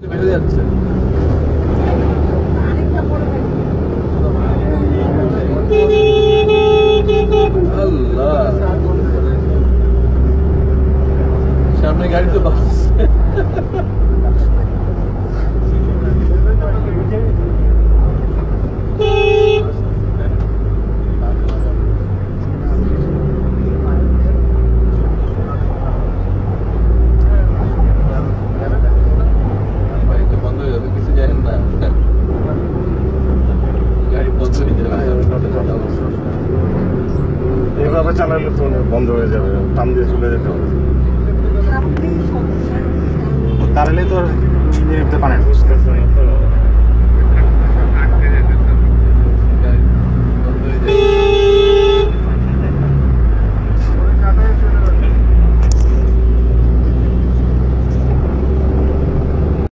বেড়ে সামনে গাড়ি তো বাস ভাই তো বন্ধ হয়ে যাবে কিছু জানেন না গাড়ি বন্ধ হয়ে যাবে এইভাবে চালালে তো বন্ধ হয়ে যাবে টান দিয়ে চলে যেতে হবে। তাহলে তো